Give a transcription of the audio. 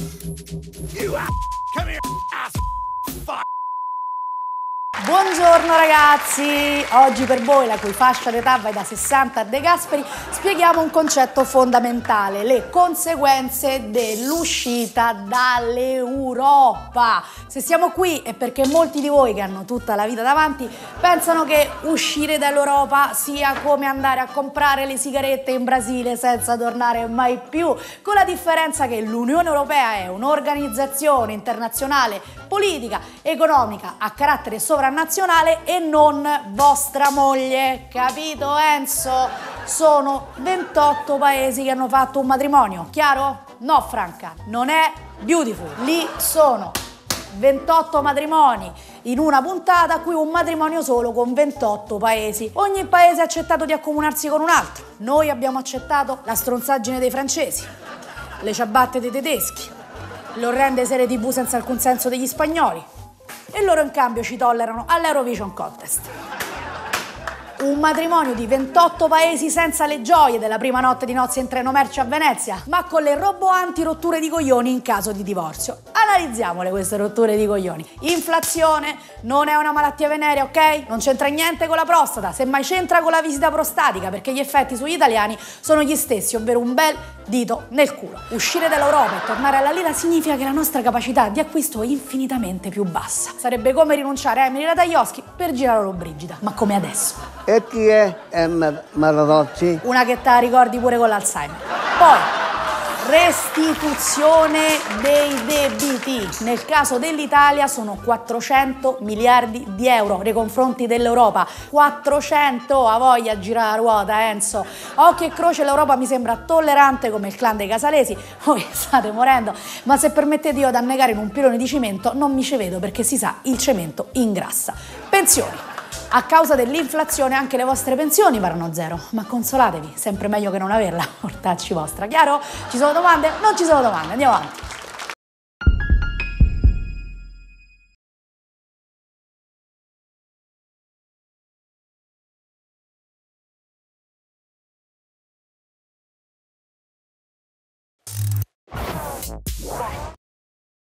You ass! Come here, ass! Fuck! Buongiorno ragazzi, oggi per voi la cui fascia d'età va da 60 a De Gasperi spieghiamo un concetto fondamentale, le conseguenze dell'uscita dall'Europa. Se siamo qui è perché molti di voi che hanno tutta la vita davanti pensano che uscire dall'Europa sia come andare a comprare le sigarette in Brasile senza tornare mai più, con la differenza che l'Unione Europea è un'organizzazione internazionale politica, economica a carattere sovranazionale e non vostra moglie. Capito Enzo? Sono 28 paesi che hanno fatto un matrimonio, chiaro? No Franca, non è beautiful. Lì sono 28 matrimoni in una puntata, qui un matrimonio solo con 28 paesi. Ogni paese ha accettato di accomunarsi con un altro. Noi abbiamo accettato la stronzaggine dei francesi, le ciabatte dei tedeschi, l'orrende serie tv senza alcun senso degli spagnoli e loro in cambio ci tollerano all'Eurovision Contest. Un matrimonio di 28 paesi senza le gioie della prima notte di nozze in treno merci a Venezia, ma con le roboanti rotture di coglioni in caso di divorzio. Analizziamole queste rotture di coglioni. Inflazione non è una malattia venerea, ok? Non c'entra niente con la prostata, semmai c'entra con la visita prostatica, perché gli effetti sugli italiani sono gli stessi, ovvero un bel dito nel culo. Uscire dall'Europa e tornare alla lira significa che la nostra capacità di acquisto è infinitamente più bassa. Sarebbe come rinunciare a Emily Ratajkowski per girare Brigida, ma come adesso. E chi è Emma Maradocci? Una che te la ricordi pure con l'Alzheimer. Poi, restituzione dei debiti. Nel caso dell'Italia sono 400 miliardi di euro nei confronti dell'Europa. 400 a voglia girare la ruota, Enzo. Occhio e croce, l'Europa mi sembra tollerante come il clan dei casalesi. Voi state morendo, ma se permettete io ad annegare in un pilone di cemento, non mi ci vedo perché si sa, il cemento ingrassa. Pensioni. A causa dell'inflazione anche le vostre pensioni varranno zero, ma consolatevi, sempre meglio che non averla, mortacci vostra, chiaro? Ci sono domande? Non ci sono domande, andiamo avanti.